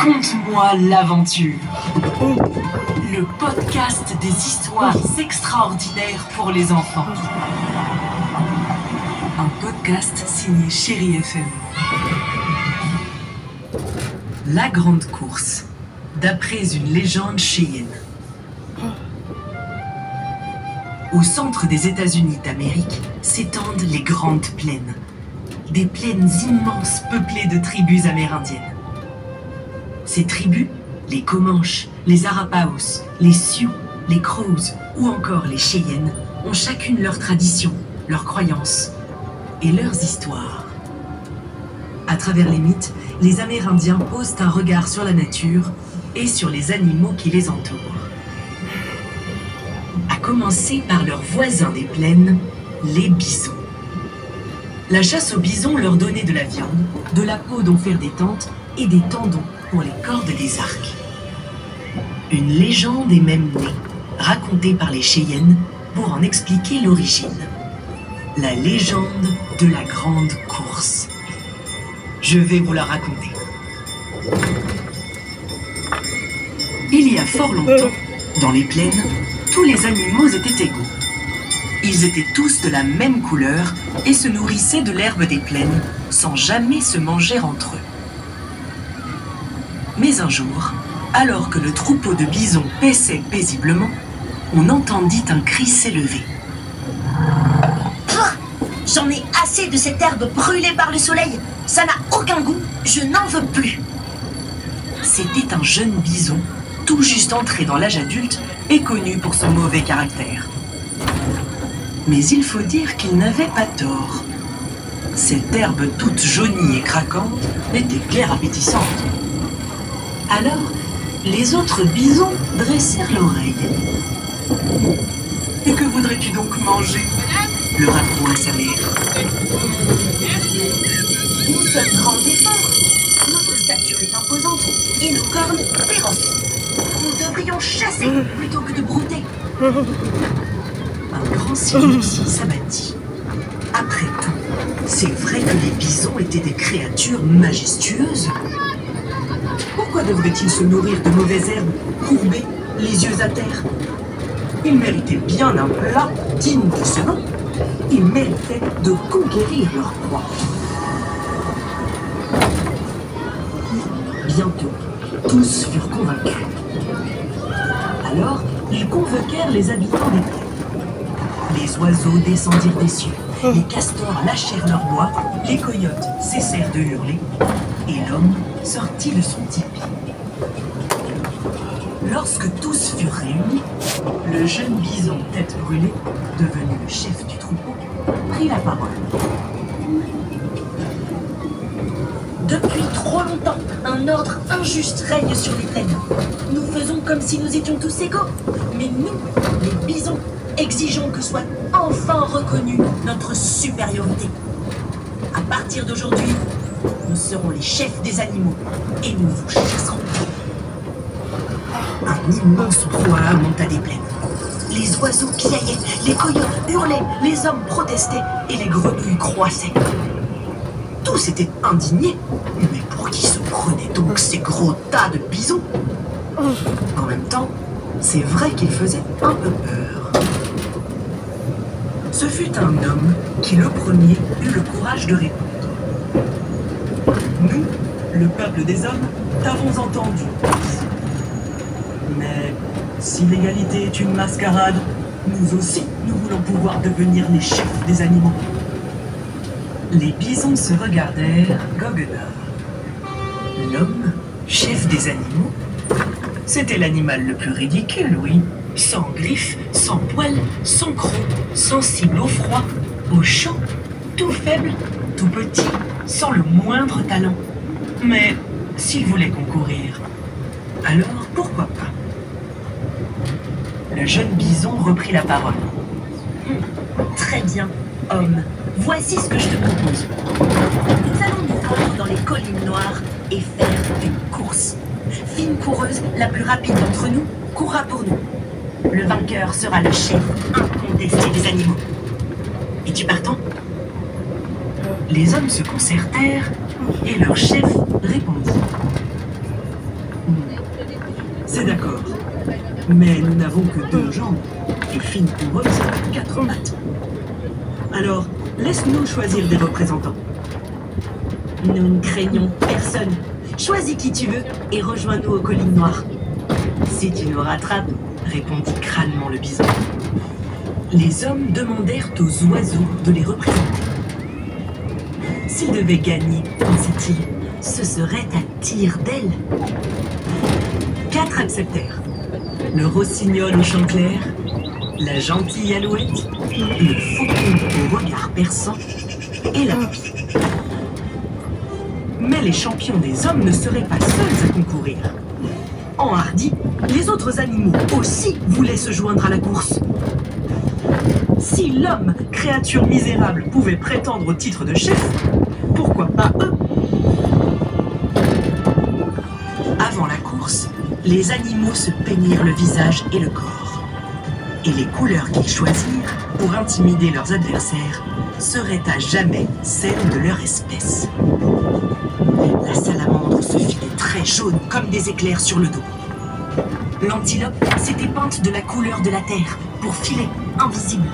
Conte-moi l'aventure. Le podcast des histoires extraordinaires pour les enfants. Un podcast signé Chéri FM. La grande course, d'après une légende cheyenne. Au centre des États-Unis d'Amérique s'étendent les grandes plaines. Des plaines immenses peuplées de tribus amérindiennes. Ces tribus, les Comanches, les Arapaos, les Sioux, les Crows ou encore les Cheyennes, ont chacune leurs traditions, leurs croyances et leurs histoires. À travers les mythes, les Amérindiens posent un regard sur la nature et sur les animaux qui les entourent. Commencer par leurs voisins des plaines, les bisons. La chasse aux bisons leur donnait de la viande, de la peau dont faire des tentes et des tendons pour les cordes des arcs. Une légende est même née, racontée par les Cheyennes pour en expliquer l'origine. La légende de la grande course. Je vais vous la raconter. Il y a fort longtemps, dans les plaines, tous les animaux étaient égaux. Ils étaient tous de la même couleur et se nourrissaient de l'herbe des plaines sans jamais se manger entre eux. Mais un jour, alors que le troupeau de bisons paissait paisiblement, on entendit un cri s'élever. Pouah J'en ai assez de cette herbe brûlée par le soleil. Ça n'a aucun goût. Je n'en veux plus. C'était un jeune bison, tout juste entré dans l'âge adulte et connu pour son mauvais caractère. Mais il faut dire qu'il n'avait pas tort. Cette herbe toute jaunie et craquante était claire appétissante. Alors, les autres bisons dressèrent l'oreille. Et que voudrais-tu donc manger? leur avoua sa mère. Nous sommes grands et forts. Notre stature est imposante et nos cornes chasser plutôt que de brouter. Un grand silence s'abattit. Après tout, c'est vrai que les bisons étaient des créatures majestueuses. Pourquoi devraient-ils se nourrir de mauvaises herbes, courbés, les yeux à terre? Ils méritaient bien un plat digne de ce nom. Ils méritaient de conquérir leur proie. Bientôt, tous furent convaincus. Alors, ils convoquèrent les habitants des plaines. Les oiseaux descendirent des cieux, les castors lâchèrent leur bois, les coyotes cessèrent de hurler, et l'homme sortit de son tipi. Lorsque tous furent réunis, le jeune bison tête brûlée, devenu le chef du troupeau, prit la parole. Depuis trop longtemps, un ordre injuste règne sur les plaines. Nous faisons comme si nous étions tous égaux. Mais nous, les bisons, exigeons que soit enfin reconnue notre supériorité. À partir d'aujourd'hui, nous serons les chefs des animaux et nous vous chasserons. Un immense brouhaha monta des plaines. Les oiseaux piaillaient, les coyotes hurlaient, les hommes protestaient et les grenouilles croissaient. Tous étaient indignés. Mais pour qui se prenaient donc ces gros tas de bisons? En même temps, c'est vrai qu'ils faisaient un peu peur. Ce fut un homme qui, le premier, eut le courage de répondre. Nous, le peuple des hommes, t'avons entendu. Mais si l'égalité est une mascarade, nous aussi, nous voulons pouvoir devenir les chefs des animaux. Les bisons se regardèrent goguenards. L'homme, chef des animaux? C'était l'animal le plus ridicule, oui. Sans griffes, sans poils, sans crocs, sensible au froid, au chaud, tout faible, tout petit, sans le moindre talent. Mais s'il voulait concourir, alors pourquoi pas? Le jeune bison reprit la parole. Très bien, homme. Voici ce que je te propose. Nous allons nous rendre dans les collines noires et faire une course. Fine coureuse, la plus rapide d'entre nous, courra pour nous. Le vainqueur sera le chef incontesté des animaux. Es-tu partant Les hommes se concertèrent et leur chef répondit. C'est d'accord, mais nous n'avons que deux jambes et fine coureuse quatre pattes. Alors, laisse-nous choisir des représentants. Nous ne craignons personne. Choisis qui tu veux et rejoins-nous aux collines noires. Si tu nous rattrapes, répondit crânement le bison. Les hommes demandèrent aux oiseaux de les représenter. S'ils devaient gagner, pensait-il, ce serait à tir d'aile. Quatre acceptèrent. Le rossignol au chant clair, la gentille alouette, le faucon au regard perçant et la. Mais les champions des hommes ne seraient pas seuls à concourir. Enhardis, les autres animaux aussi voulaient se joindre à la course. Si l'homme, créature misérable, pouvait prétendre au titre de chef, pourquoi pas eux? Avant la course, les animaux se peignirent le visage et le corps. Et les couleurs qu'ils choisirent pour intimider leurs adversaires seraient à jamais celles de leur espèce. La salamandre se fit des traits jaunes comme des éclairs sur le dos. L'antilope s'était peinte de la couleur de la terre pour filer invisible.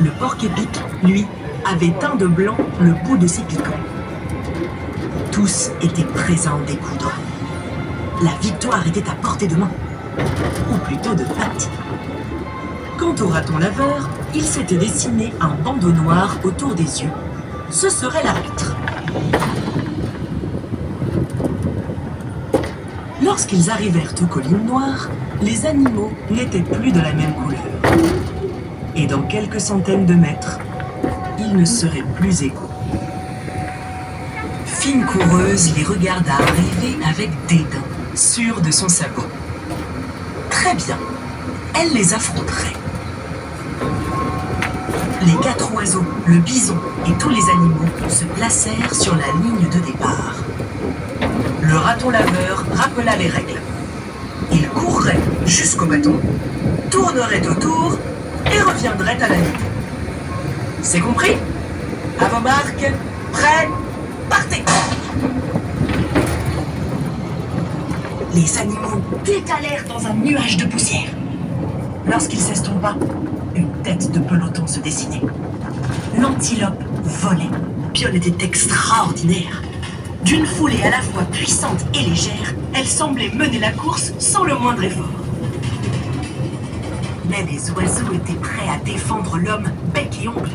Le porc-épic, lui, avait teint de blanc le bout de ses piquants. Tous étaient présents à découdre. La victoire était à portée de main, ou plutôt de patte. Quant au raton laveur, il s'était dessiné un bandeau noir autour des yeux. Ce serait l'arbitre. Lorsqu'ils arrivèrent aux collines noires, les animaux n'étaient plus de la même couleur. Et dans quelques centaines de mètres, ils ne seraient plus égaux. Fine coureuse les regarda arriver avec dédain, sûre de son sabot. Très bien, elle les affronterait. Les quatre oiseaux, le bison et tous les animaux se placèrent sur la ligne de départ. Le raton laveur rappela les règles. Il courrait jusqu'au bâton, tournerait autour et reviendrait à la ligne. C'est compris? À vos marques, prêts, partez Les animaux détalèrent dans un nuage de poussière. Lorsqu'il s'estompa, une tête de peloton se dessinait. L'antilope volait. Pion était extraordinaire. D'une foulée à la fois puissante et légère, elle semblait mener la course sans le moindre effort. Mais les oiseaux étaient prêts à défendre l'homme bec et ongle.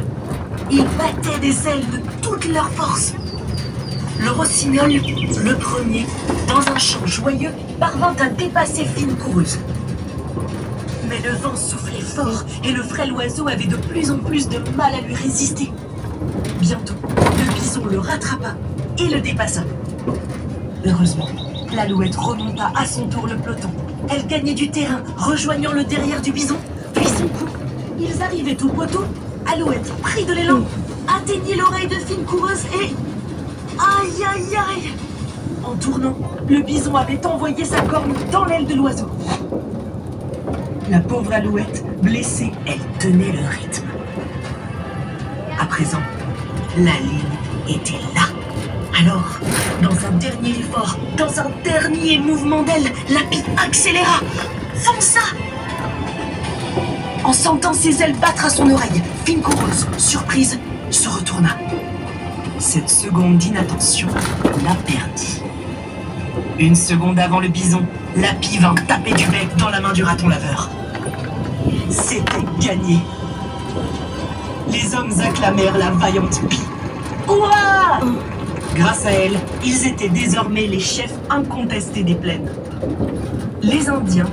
Ils battaient des ailes de toute leur force. Le rossignol, le premier, dans un chant joyeux, parvint à dépasser Fine Coureuse. Mais le vent soufflait fort et le frêle oiseau avait de plus en plus de mal à lui résister. Bientôt, le bison le rattrapa et le dépassa. Heureusement, l'alouette remonta à son tour le peloton. Elle gagnait du terrain, rejoignant le derrière du bison, puis son cou. Ils arrivaient au poteau. Alouette prit de l'élan, atteignit l'oreille de fine coureuse et... Aïe, aïe, aïe En tournant, le bison avait envoyé sa corne dans l'aile de l'oiseau. La pauvre alouette, blessée, elle tenait le rythme. À présent, la ligne était là. Alors, dans un dernier effort, dans un dernier mouvement d'aile, la pie accéléra, fonça. En sentant ses ailes battre à son oreille, Coureuse, surprise, se retourna. Cette seconde d'inattention la perdit. Une seconde avant le bison, la pie vint taper du bec dans la main du raton laveur. C'était gagné. Les hommes acclamèrent la vaillante pie. Ouah Grâce à elle, ils étaient désormais les chefs incontestés des plaines. Les Indiens